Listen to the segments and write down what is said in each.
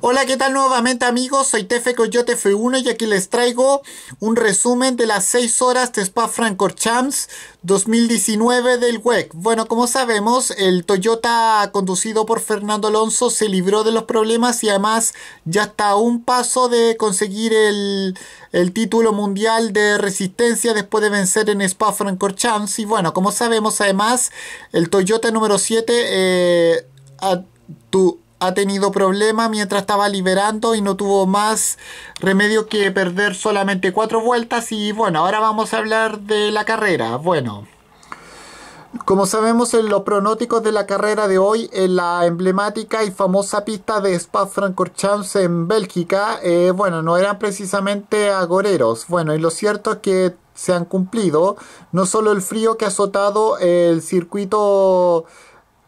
Hola, ¿qué tal nuevamente amigos? Soy Tefe Coyote F1 y aquí les traigo un resumen de las 6 horas de Spa Francorchamps 2019 del WEC. Bueno, como sabemos, el Toyota conducido por Fernando Alonso se libró de los problemas y además ya está a un paso de conseguir el, título mundial de resistencia después de vencer en Spa Francorchamps. Y bueno, como sabemos además, el Toyota número 7 eh, tu, ha tenido problemas mientras estaba liberando y no tuvo más remedio que perder solamente cuatro vueltas y bueno, ahora vamos a hablar de la carrera. Bueno, como sabemos en los pronósticos de la carrera de hoy, en la emblemática y famosa pista de Spa-Francorchamps en Bélgica, eh, bueno, no eran precisamente agoreros. Bueno, y lo cierto es que se han cumplido no solo el frío que ha azotado el circuito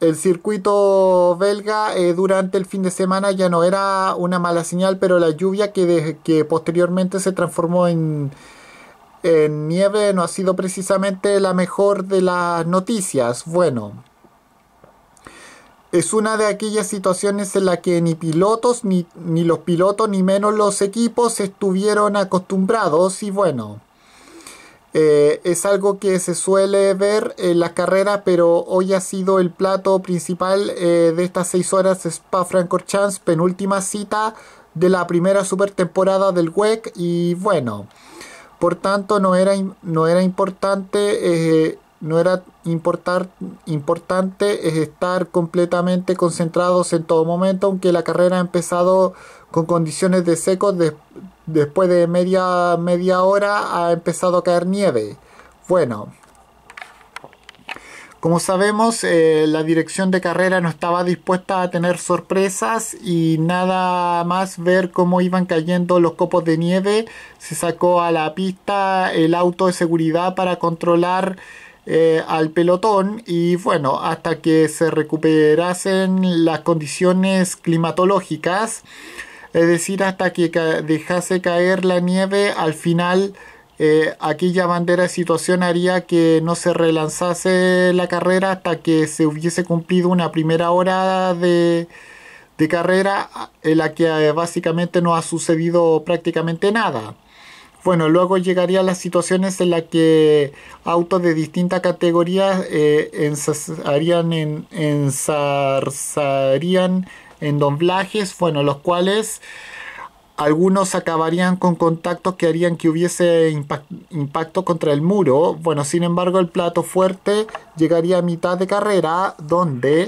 el circuito belga eh, durante el fin de semana ya no era una mala señal, pero la lluvia que, que posteriormente se transformó en, nieve no ha sido precisamente la mejor de las noticias. Bueno, es una de aquellas situaciones en las que ni pilotos, ni los pilotos, ni menos los equipos estuvieron acostumbrados y bueno. Eh, es algo que se suele ver en la carrera, pero hoy ha sido el plato principal eh, de estas 6 horas Spa Francorchamps, penúltima cita de la primera super temporada del WEC y bueno, por tanto no era, no era importante eh, no era importar, importante estar completamente concentrados en todo momento, aunque la carrera ha empezado con condiciones de seco de, después de media, media hora ha empezado a caer nieve. Bueno, como sabemos, eh, la dirección de carrera no estaba dispuesta a tener sorpresas y nada más ver cómo iban cayendo los copos de nieve. Se sacó a la pista el auto de seguridad para controlar eh, al pelotón y bueno, hasta que se recuperasen las condiciones climatológicas es decir, hasta que dejase caer la nieve, al final eh, aquella bandera de situación haría que no se relanzase la carrera hasta que se hubiese cumplido una primera hora de, de carrera en la que eh, básicamente no ha sucedido prácticamente nada. Bueno, luego llegarían las situaciones en las que autos de distintas categorías eh, ensazarían en, ensarzarían en doblajes, bueno, los cuales algunos acabarían con contactos que harían que hubiese impacto contra el muro. Bueno, sin embargo, el plato fuerte llegaría a mitad de carrera, donde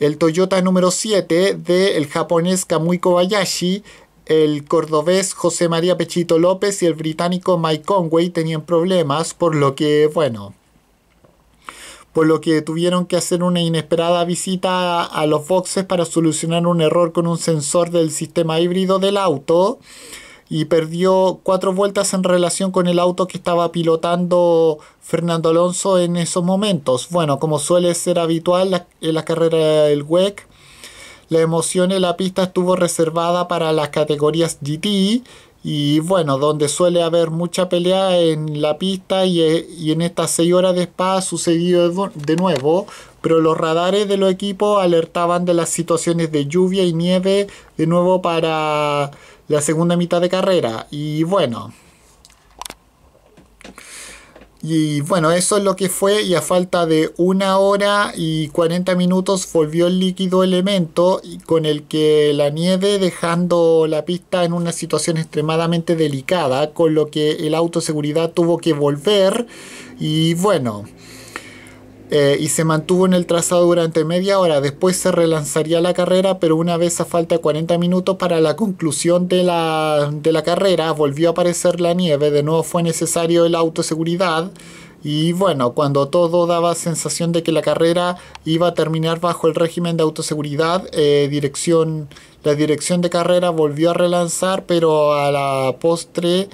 el Toyota número 7 del japonés Kamui Kobayashi, el cordobés José María Pechito López y el británico Mike Conway tenían problemas, por lo que, bueno, por lo que tuvieron que hacer una inesperada visita a los boxes para solucionar un error con un sensor del sistema híbrido del auto y perdió cuatro vueltas en relación con el auto que estaba pilotando Fernando Alonso en esos momentos. Bueno, como suele ser habitual en la carrera del WEC, la emoción en la pista estuvo reservada para las categorías GT y bueno, donde suele haber mucha pelea en la pista eh, y, en estas 6 horas de spa ha sucedido de nuevo, pero los radares de los equipos alertaban de las situaciones de lluvia y nieve de nuevo para la segunda mitad de carrera. Y bueno, y bueno, eso es lo que fue y a falta de una hora y 40 minutos volvió el líquido elemento con el que la nieve dejando la pista en una situación extremadamente delicada, con lo que el auto seguridad tuvo que volver y bueno, eh, y se mantuvo en el trazado durante media hora. Después se relanzaría la carrera, pero una vez a falta de 40 minutos para la conclusión de la, de la carrera, volvió a aparecer la nieve. De nuevo fue necesario el auto seguridad. Y bueno, cuando todo daba sensación de que la carrera iba a terminar bajo el régimen de autoseguridad, eh, dirección, la dirección de carrera volvió a relanzar, pero a la postre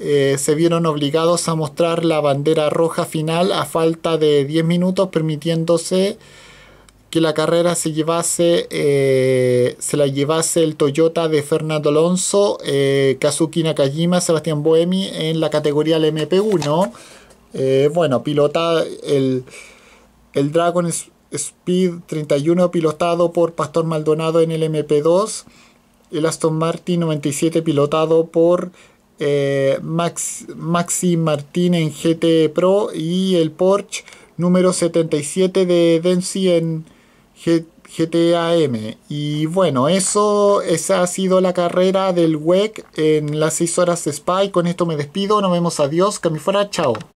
eh, se vieron obligados a mostrar la bandera roja final a falta de 10 minutos, permitiéndose que la carrera se llevase eh, se la llevase el Toyota de Fernando Alonso, eh, Kazuki Nakajima, Sebastián Boemi en la categoría del MP1. bueno, pilota el, el Dragon Speed 31 pilotado por Pastor Maldonado en el MP2 el Aston Martin 97 pilotado por eh, Max, Maxi Martín en GT Pro y el Porsche número 77 de Dempsey en GTAM. Y bueno, eso, esa ha sido la carrera del WEC en las 6 horas de Spy. Con esto me despido, nos vemos, adiós, que fuera, chao.